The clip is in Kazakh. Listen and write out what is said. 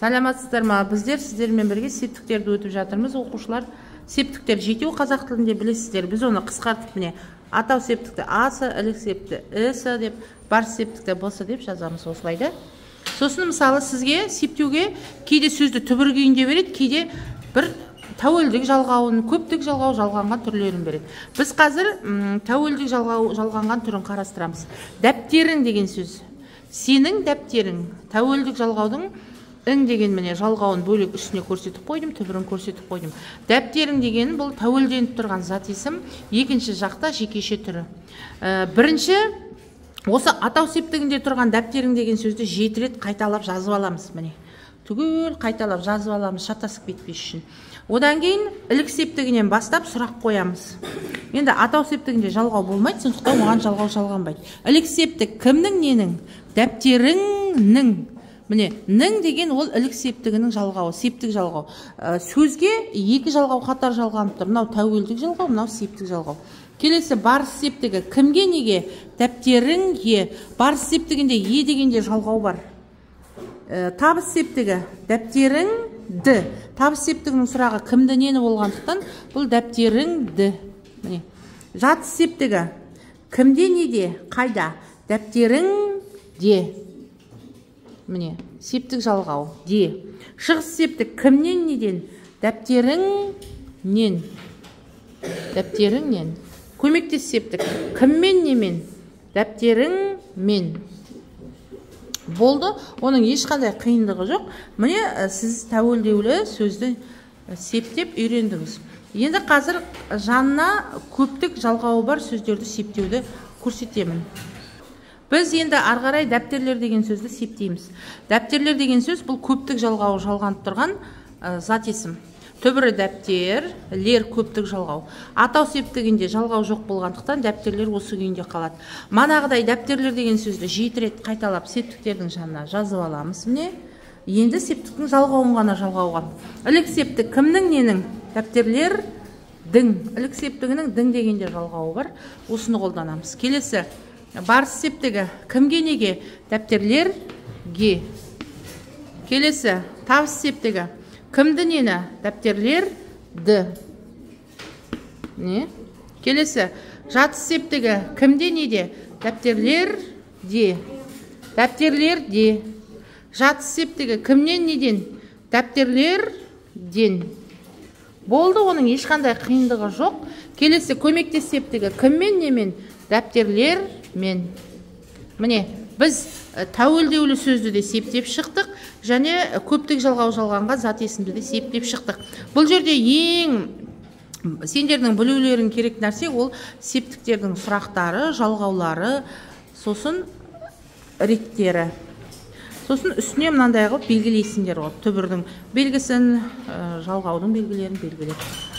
саламатсыздар ма? Біздер сіздермен бірге септіктерді өтіп жатырмыз. Оқушылар септіктер жетеу қазақ тілінде білесіздер. Біз оны қысқартып міне атау септікті асы ілік септі ісі деп бар септікті бысы деп жазамыз осылай да. Сосын мысалы сізге септеуге кейде сөзді түбір күйінде береді кейде бір тәуелдік жалғауын көптік жалғау жалғанған түрлерін береді. Біз қазір тәуелдік жалғау жалғанған түрін қарастырамыз. Дәптерің деген сөз. Сенің дәптерің тәуелдік жалғаудың ің деген міне жалғауын бөлек үстіне көрсетіп қойдым түбірін көрсетіп қойдым. Дәптерің деген бұл тәуелденіп тұрған зат есім екінші жақта жекеше түрі. Ә, бірінші осы атау септігінде тұрған дәптерің деген сөзді жеті рет қайталап жазып аламыз міне. Түгел қайталап жазып аламыз шатасып кетпес үшін. Одан кейін ілік септігінен бастап сұрақ қоямыз. Енді атау септігінде жалғау болмайды сондықтан оған жалғау жалғанбайды. Ілік септік кімнің ненің? Дәптеріңнің. Міне ның деген ол ілік септігінің жалғауы септік жалғау. Ә, сөзге екі жалғау қатар жалғанып тұр мынау тәуелдік жалғау мынау септік жалғау. Келесі барыс септігі. Кімге неге? Дәптеріңге. Барыс септігінде е дегенде жалғау бар. Ә, табыс септігі. Дәптеріңді. Табыс септігінің сұрағы кімді нені болғандықтан бұл дәптеріңді. Міне жатыс септігі. Кімде неде? Қайда? Дәптеріңде. Міне септік жалғау де. Шығыс септік кімнен неден? Дәптеріңнен дәптеріңнен көмектес септік кіммен немен? Дәптеріңмен болды оның ешқандай қиындығы жоқ. Міне ә, сіз тәуелдеулі сөзді септеп үйрендіңіз. Енді қазір жанына көптік жалғауы бар сөздерді септеуді көрсетемін. Біз енді ары қарай дәптерлер деген сөзді септейміз. Дәптерлер деген сөз бұл көптік жалғауы жалғанып тұрған ә, зат есім. Түбірі дәптер лер көптік жалғау. Атау септігінде жалғау жоқ болғандықтан дәптерлер осы күйінде қалады. Манағыдай дәптерлер деген сөзді жеті рет қайталап септіктердің жанына жазып аламыз. Міне енді септіктің жалғауын ғана жалғауға. Ілік септік кімнің ненің? Дәптерлердің ілік септігінің дің дегенде жалғауы бар. Осыны қолданамыз. Келесі. Барыс септігі. Кімге неге? Дәптерлерге. Келесі. Табыс септігі. Кімді нені дәптерлерді. Не? Келесі. Жатыс септігі. Кімде неде? Дәптерлерде. Дәптерлерде. Жатыс септігі. Кімнен неден? Дәптерлерден. Болды оның ешқандай қиындығы жоқ. Келесі. Көмектес септігі. Кіммен немен? Дәптерлермен міне біз ә, тәуелдеулі сөзді де септеп шықтық және көптік жалғау жалғанға зат есімді де септеп шықтық. Бұл жерде ең сендердің білулерің керек нәрсе ол септіктердің сұрақтары жалғаулары сосын реттері. Сосын үстіне мынандай қылып белгілейсіңдер ғой түбірдің белгісін ә, жалғаудың белгілерін белгілеп.